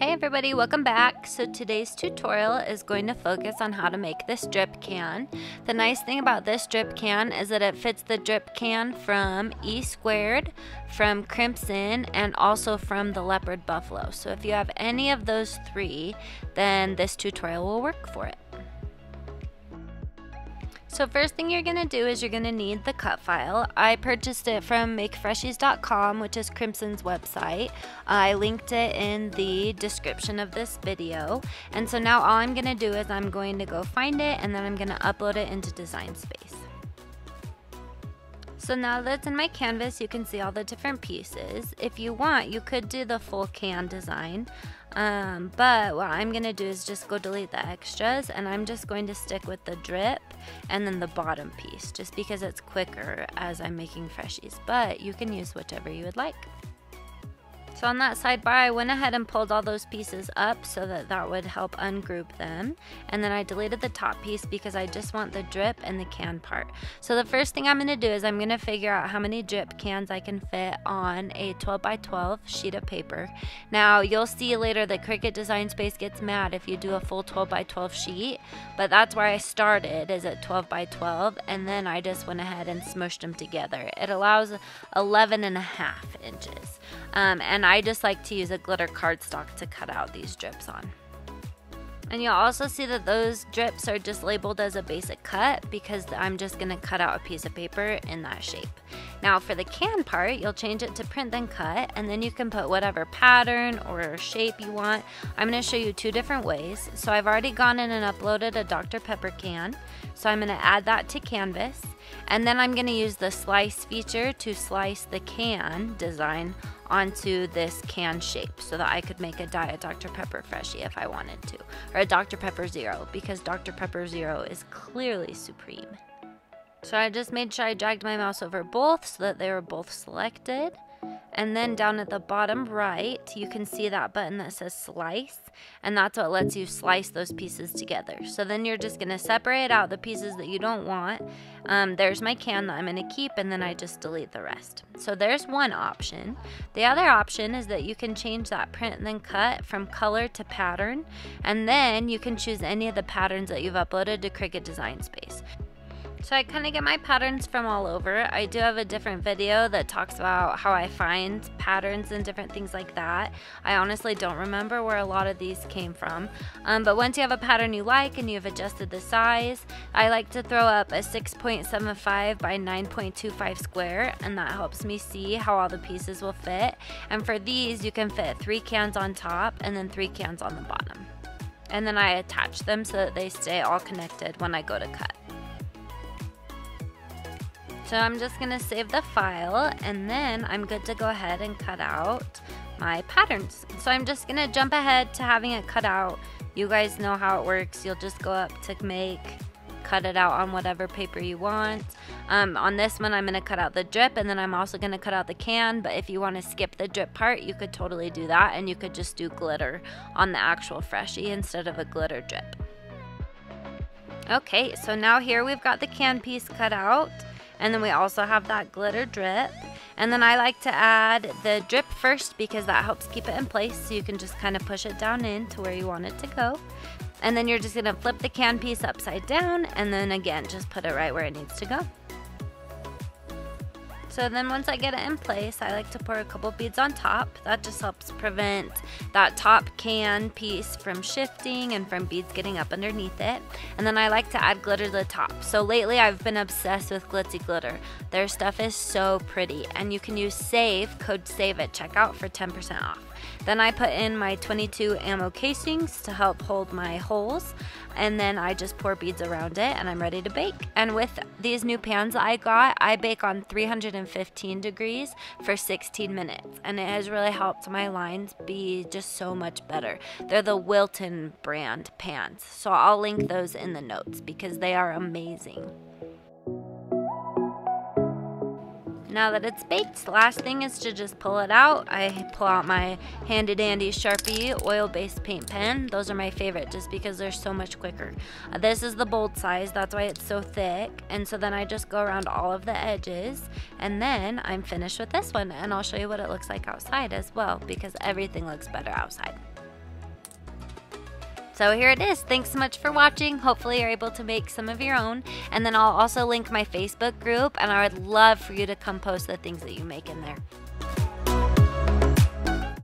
Hey everybody, welcome back. So today's tutorial is going to focus on how to make this drip can. The nice thing about this drip can is that it fits the drip can from E squared, from Crimson, and also from the Leopard Buffalo. So if you have any of those three, then this tutorial will work for it. So first thing you're to do is you're to need the cut file. I purchased it from makefreshies.com, which is Crimson's website. I linked it in the description of this video. And so now all I'm to do is I'm going to go find it and then I'm to upload it into Design Space. So now that it's in my canvas, you can see all the different pieces. If you want, you could do the full can design. Um, but what I'm going to do is just go delete the extras and I'm just going to stick with the drip and then the bottom piece just because it's quicker as I'm making freshies. But you can use whichever you would like. So on that sidebar, I went ahead and pulled all those pieces up so that that would help ungroup them. And then I deleted the top piece because I just want the drip and the can part. So the first thing I'm gonna do is I'm gonna figure out how many drip cans I can fit on a 12 by 12 sheet of paper. Now you'll see later that Cricut Design Space gets mad if you do a full 12 by 12 sheet, but that's where I started is at 12 by 12 and then I just went ahead and smushed them together. It allows 11 and a half inches. Um, and I just like to use a glitter cardstock to cut out these drips on. And you'll also see that those drips are just labeled as a basic cut because I'm just gonna cut out a piece of paper in that shape. Now for the can part, you'll change it to print then cut and then you can put whatever pattern or shape you want. I'm gonna show you two different ways. So I've already gone in and uploaded a Dr. Pepper can. So I'm gonna add that to canvas and then I'm gonna use the slice feature to slice the can design onto this can shape so that I could make a Diet Dr. Pepper freshie if I wanted to, or a Dr. Pepper Zero because Dr. Pepper Zero is clearly supreme. So I just made sure I dragged my mouse over both so that they were both selected. And then down at the bottom right, you can see that button that says slice, and that's what lets you slice those pieces together. So then you're just gonna separate out the pieces that you don't want. Um, there's my can that I'm gonna keep, and then I just delete the rest. So there's one option. The other option is that you can change that print and then cut from color to pattern, and then you can choose any of the patterns that you've uploaded to Cricut Design Space. So I kind of get my patterns from all over. I do have a different video that talks about how I find patterns and different things like that. I honestly don't remember where a lot of these came from. Um, but once you have a pattern you like and you've adjusted the size, I like to throw up a 6.75 by 9.25 square and that helps me see how all the pieces will fit. And for these, you can fit three cans on top and then three cans on the bottom. And then I attach them so that they stay all connected when I go to cut. So I'm just gonna save the file and then I'm good to go ahead and cut out my patterns. So I'm just gonna jump ahead to having it cut out. You guys know how it works. You'll just go up to make, cut it out on whatever paper you want. Um, on this one, I'm gonna cut out the drip and then I'm also gonna cut out the can, but if you wanna skip the drip part, you could totally do that and you could just do glitter on the actual freshie instead of a glitter drip. Okay, so now here we've got the can piece cut out. And then we also have that glitter drip. And then I like to add the drip first because that helps keep it in place so you can just kind of push it down in to where you want it to go. And then you're just gonna flip the can piece upside down and then again, just put it right where it needs to go. So then once I get it in place, I like to pour a couple beads on top. That just helps prevent that top can piece from shifting and from beads getting up underneath it. And then I like to add glitter to the top. So lately I've been obsessed with Glitzy Glitter. Their stuff is so pretty and you can use SAVE, code SAVE at checkout for 10% off. Then I put in my 22 ammo casings to help hold my holes and then I just pour beads around it and I'm ready to bake. And with these new pans I got, I bake on 315 degrees for 16 minutes and it has really helped my lines be just so much better. They're the Wilton brand pans, so I'll link those in the notes because they are amazing. Now that it's baked, the last thing is to just pull it out. I pull out my handy dandy Sharpie oil-based paint pen. Those are my favorite just because they're so much quicker. Uh, this is the bold size, that's why it's so thick. And so then I just go around all of the edges and then I'm finished with this one and I'll show you what it looks like outside as well because everything looks better outside. So here it is. Thanks so much for watching. Hopefully you're able to make some of your own. And then I'll also link my Facebook group and I would love for you to come post the things that you make in there.